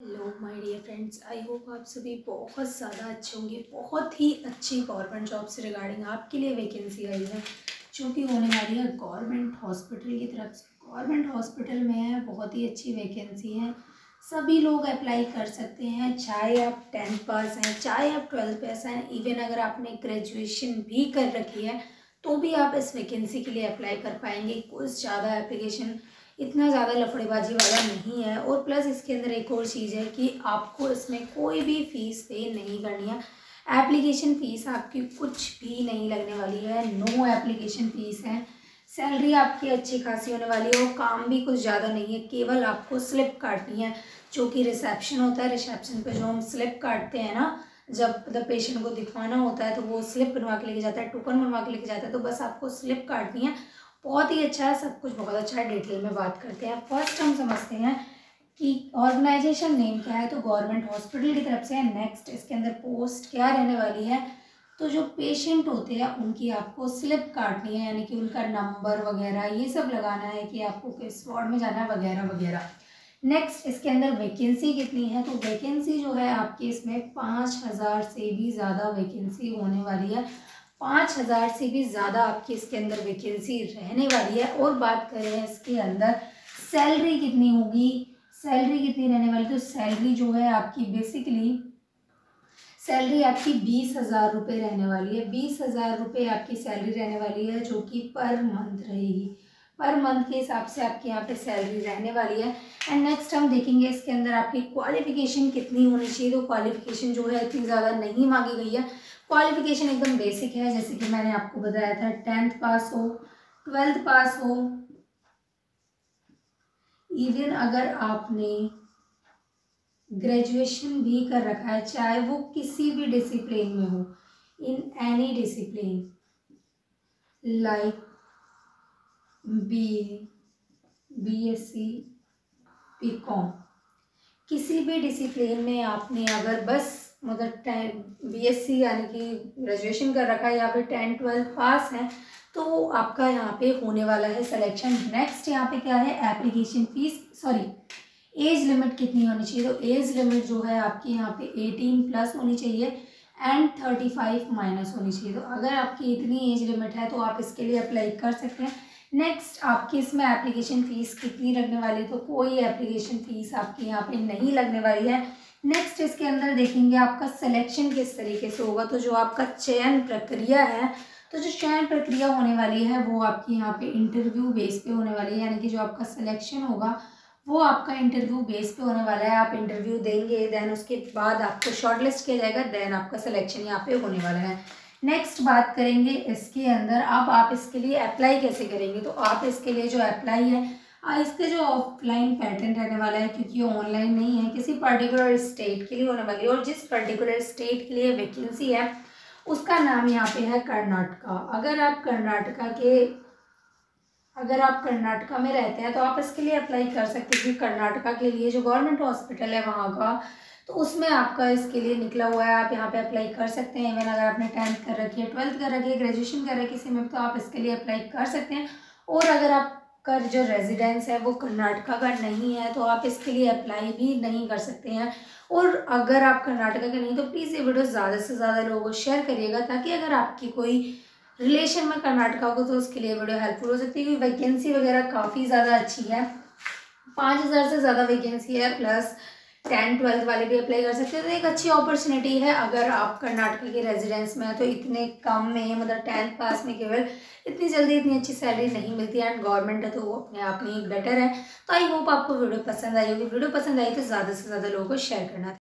Hello my dear friends I hope आप सभी बहुत ज़्यादा अच्छे होंगे। बहुत ही अच्छी गवर्नमेंट जॉब से रिगार्डिंग आपके लिए वैकेंसी आई है, जो कि होने वाली है गवर्नमेंट हॉस्पिटल की तरफ़ से। गवर्नमेंट हॉस्पिटल में है बहुत ही अच्छी वैकेंसी है। सभी लोग अप्लाई कर सकते हैं, चाहे आप टेंथ पास हैं, चाहे आप ट्वेल्थ पास हैं। इवन अगर आपने ग्रेजुएशन भी कर रखी है तो भी आप इस वैकेंसी के लिए अप्लाई कर पाएँगे। कुछ ज़्यादा एप्लीकेशन इतना ज़्यादा लफड़ेबाजी वाला नहीं है। और प्लस इसके अंदर एक और चीज़ है कि आपको इसमें कोई भी फ़ीस पे नहीं करनी है। एप्लीकेशन फ़ीस आपकी कुछ भी नहीं लगने वाली है। नो एप्लीकेशन फ़ीस है। सैलरी आपकी अच्छी खासी होने वाली है और काम भी कुछ ज़्यादा नहीं है। केवल आपको स्लिप काटनी है, जो कि रिसेप्शन होता है। रिसेप्शन पे जो हम स्लिप काटते हैं ना, जब मतलब पेशेंट को दिखवाना होता है तो वो स्लिप बनवा के लेके जाता है टोकन बनवा के लेके जाता है तो बस आपको स्लिप काटनी है। बहुत ही अच्छा है, सब कुछ बहुत अच्छा है डिटेल में बात करते हैं। फ़र्स्ट हम समझते हैं कि ऑर्गेनाइजेशन नेम क्या है तो गवर्नमेंट हॉस्पिटल की तरफ़ से है नेक्स्ट इसके अंदर पोस्ट क्या रहने वाली है। तो जो पेशेंट होते हैं, उनकी आपको स्लिप काटनी है, यानी कि उनका नंबर वगैरह, ये सब लगाना है कि आपको किस वार्ड में जाना है, वगैरह वगैरह। नेक्स्ट इसके अंदर वैकेंसी कितनी है तो वैकेंसी जो है, आपकी इसमें पाँच हज़ार से भी ज़्यादा वैकेंसी होने वाली है। पाँच हज़ार से भी ज़्यादा आपकी इसके अंदर वैकेंसी रहने वाली है। और बात करें इसके अंदर सैलरी कितनी होगी? सैलरी कितनी रहने वाली? तो सैलरी जो है आपकी बेसिकली सैलरी आपकी बीस हज़ार रुपये रहने वाली है। बीस हज़ार रुपये आपकी सैलरी रहने वाली है जो कि पर मंथ रहेगी। पर मंथ के हिसाब से आपके यहाँ पे सैलरी रहने वाली है। एंड नेक्स्ट हम देखेंगे इसके अंदर आपकी क्वालिफिकेशन कितनी होनी चाहिए। तो क्वालिफिकेशन जो है इतनी ज़्यादा नहीं मांगी गई है। क्वालिफिकेशन एकदम बेसिक है, जैसे कि मैंने आपको बताया था टेंथ पास हो ट्वेल्थ पास हो। इवन अगर आपने ग्रेजुएशन भी कर रखा है, चाहे वो किसी भी डिसिप्लिन में हो in any discipline like B A B S C B com किसी भी डिसिप्लिन में आपने अगर बस मतलब टेन बी एस सी यानी कि ग्रेजुएशन कर रखा है या फिर टेन ट्वेल्थ पास है तो आपका यहाँ पे होने वाला है सिलेक्शन नेक्स्ट यहाँ पे क्या है? Application fees sorry age limit कितनी होनी चाहिए? तो एज लिमिट जो है आपकी यहाँ पे एटीन प्लस होनी चाहिए एंड थर्टी फाइव माइनस होनी चाहिए। तो अगर आपकी इतनी एज लिमिट है तो आप इसके लिए अप्लाई कर सकते हैं। नेक्स्ट आपकी इसमें एप्लीकेशन फ़ीस कितनी लगने वाली? है तो कोई एप्लीकेशन फ़ीस आपकी यहाँ पे नहीं लगने वाली है। नेक्स्ट इसके अंदर देखेंगे आपका सिलेक्शन किस तरीके से होगा। तो जो आपका चयन प्रक्रिया है तो जो चयन प्रक्रिया होने वाली है, वो आपकी यहाँ पे इंटरव्यू बेस पे होने वाली है। यानी कि जो आपका सिलेक्शन होगा, वो आपका इंटरव्यू बेस पे होने वाला है। आप इंटरव्यू देंगे देन उसके बाद आपको शॉर्टलिस्ट किया जाएगा देन आपका सिलेक्शन यहाँ पे होने वाला है। नेक्स्ट बात करेंगे इसके अंदर, अब आप इसके लिए अप्लाई कैसे करेंगे? तो आप इसके लिए जो अप्लाई है इसका जो ऑफलाइन पैटर्न रहने वाला है, क्योंकि ऑनलाइन नहीं है, किसी पर्टिकुलर स्टेट के लिए होने वाली है, और जिस पर्टिकुलर स्टेट के लिए वैकेंसी है, उसका नाम यहाँ पे है कर्नाटका। अगर आप कर्नाटका के, अगर आप कर्नाटका में रहते हैं तो आप इसके लिए अप्लाई कर सकते हैं कर्नाटका के लिए जो गवर्नमेंट हॉस्पिटल है वहाँ का तो उसमें आपका इसके लिए निकला हुआ है, आप यहाँ पे अप्लाई कर सकते हैं। इवन अगर आपने टेंथ कर रखी है ट्वेल्थ कर रखी है ग्रेजुएशन कर रखी है किसी में तो आप इसके लिए अप्लाई कर सकते हैं। और अगर आप का जो रेजिडेंस है वो कर्नाटका का नहीं है तो आप इसके लिए अप्लाई भी नहीं कर सकते हैं। और अगर आप कर्नाटका के नहीं तो प्लीज़ ये वीडियो ज़्यादा से ज़्यादा लोगों को शेयर करिएगा, ताकि अगर आपकी कोई रिलेशन में कर्नाटका को तो उसके लिए वीडियो हेल्पफुल हो सकती है, क्योंकि वैकेंसी वगैरह काफ़ी ज़्यादा अच्छी है। पाँच हज़ार से ज़्यादा वैकेंसी है प्लस टेंथ, ट्वेल्थ वाले भी अप्लाई कर सकते हैं। तो एक अच्छी अपॉर्चुनिटी है अगर आप कर्नाटक के रेजिडेंस में हैं तो इतने कम में मतलब टेंथ पास में केवल इतनी जल्दी इतनी अच्छी सैलरी नहीं मिलती है एंड गवर्नमेंट है तो वो अपने आप में एक बेटर है। तो आई होप आपको वीडियो पसंद आई होगी। वीडियो पसंद आई तो ज़्यादा से ज़्यादा लोगों को शेयर करना।